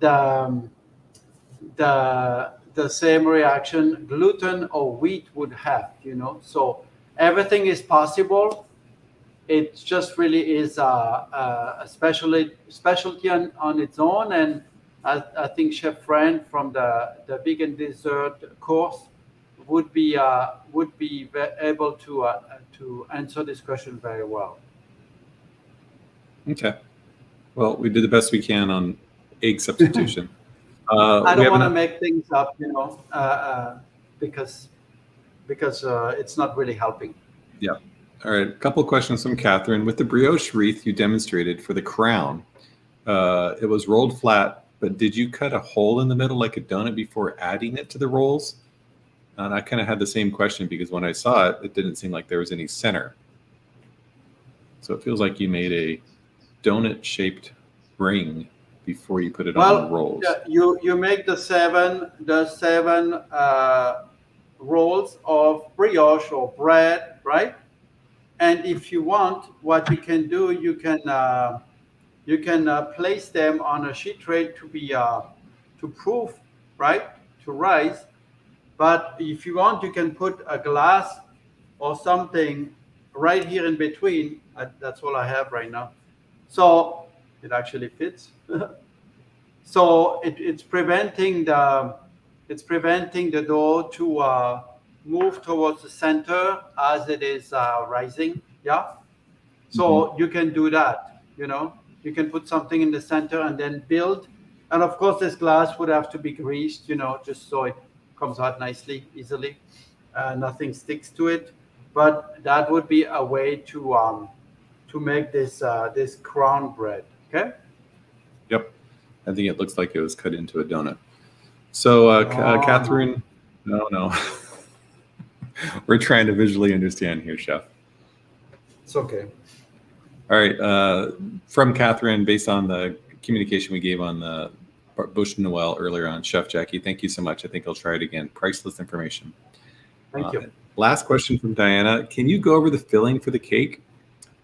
the um, the the same reaction gluten or wheat would have, you know. So everything is possible. It just really is a, a, a specialty specialty on, on its own, and I, I think Chef Fran from the, the vegan dessert course would be uh, would be able to uh, to answer this question very well. Okay. Well, we did the best we can on egg substitution. Uh, I don't want to make things up, you know, uh, uh, because because uh, it's not really helping. Yeah. All right, a couple of questions from Catherine. With the brioche wreath you demonstrated for the crown, uh, it was rolled flat, but did you cut a hole in the middle like a donut before adding it to the rolls? And I kind of had the same question because when I saw it, it didn't seem like there was any center. So it feels like you made a donut-shaped ring before you put it on the Well, rolls. you you make the seven the seven uh, rolls of brioche or bread, right? And if you want, what you can do, you can uh, you can uh, place them on a sheet tray to be uh, to proof, right? To rise. But if you want, you can put a glass or something right here in between. Uh, that's all I have right now. So it actually fits. so it, it's preventing the it's preventing the dough to uh, move towards the center as it is uh, rising. Yeah. So mm-hmm. you can do that. You know, you can put something in the center and then build. And of course, this glass would have to be greased. You know, just so it comes out nicely, easily. Uh, nothing sticks to it. But that would be a way to um, to make this uh, this crown bread. Okay. Yep. I think it looks like it was cut into a donut. So, uh, uh, Catherine, no, no. We're trying to visually understand here, Chef. It's okay. All right. Uh, from Catherine, based on the communication we gave on the bûche Noël earlier on, Chef Jacquy, thank you so much. I think I'll try it again. Priceless information. Thank uh, you. Last question from Diana. Can you go over the filling for the cake?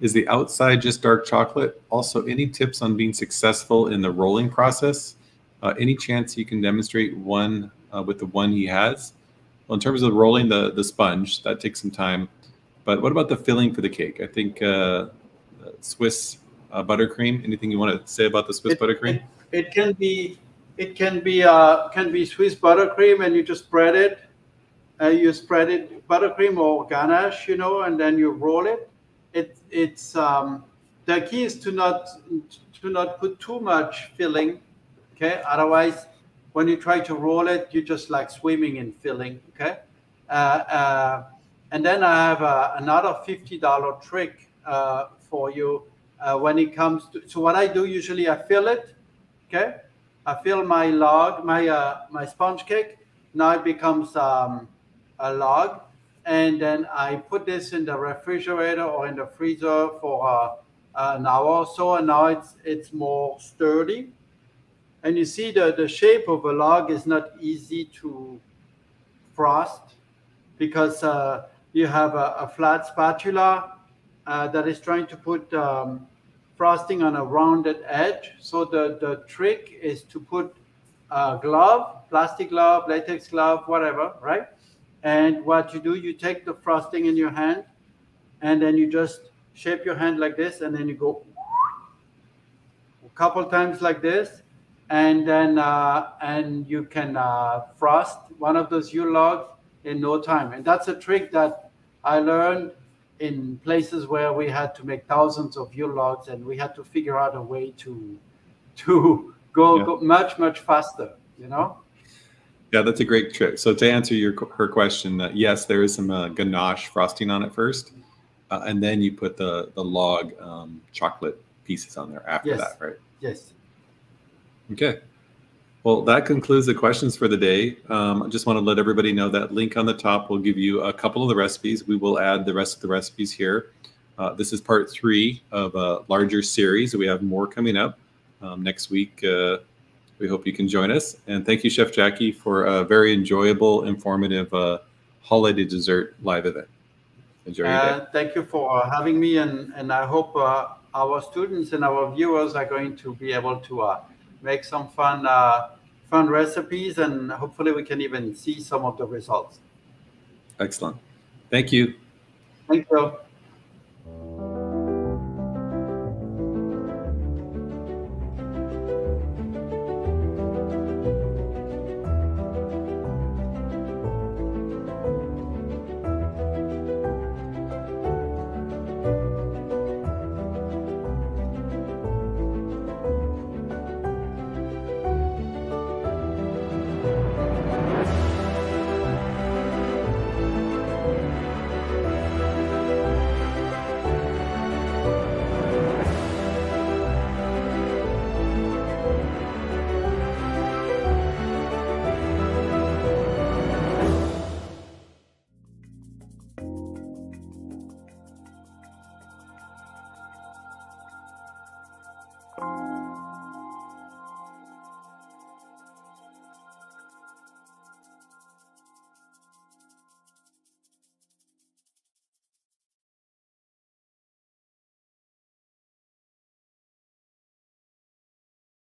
Is the outside just dark chocolate? Also, any tips on being successful in the rolling process? Uh, any chance you can demonstrate one uh, with the one he has? Well, in terms of rolling the, the sponge, that takes some time. But what about the filling for the cake? I think uh, Swiss uh, buttercream. Anything you want to say about the Swiss it, buttercream? It, it, can be it can be uh, can be Swiss buttercream, and you just spread it. Uh, you spread it buttercream or ganache, you know, and then you roll it. It it's um, the key is to not to not put too much filling Okay, otherwise, when you try to roll it, you're just like swimming in filling. Okay, uh, uh, and then I have uh, another fifty dollar trick uh, for you uh, when it comes to. So what I do usually, I fill it. Okay, I fill my log, my uh, my sponge cake. Now it becomes um, a log, and then I put this in the refrigerator or in the freezer for an hour or so, and now it's it's more sturdy and you see the, the shape of a log is not easy to frost because uh, you have a, a flat spatula uh, that is trying to put um, frosting on a rounded edge. So the, the trick is to put a glove, plastic glove, latex glove, whatever, right? And what you do, you take the frosting in your hand and then you just shape your hand like this and then you go a couple times like this and then uh, and you can uh, frost one of those Yule logs in no time. And that's a trick that I learned in places where we had to make thousands of Yule logs, and we had to figure out a way to to go, yeah. go much much faster. You know. Yeah, that's a great trick. So to answer your her question, uh, yes, there is some uh, ganache frosting on it first, uh, and then you put the the log um, chocolate pieces on there after yes. that, right? Yes. Okay. Well, that concludes the questions for the day. Um, I just want to let everybody know that link on the top will give you a couple of the recipes. We will add the rest of the recipes here. Uh, this is part three of a larger series. We have more coming up um, next week. Uh, we hope you can join us. And thank you, Chef Jacquy, for a very enjoyable, informative uh, holiday dessert live event. Enjoy your day. Uh, thank you for having me, and, and I hope uh, our students and our viewers are going to be able to uh, make some fun uh, fun recipes, and hopefully we can even see some of the results. Excellent. Thank you. Thank you.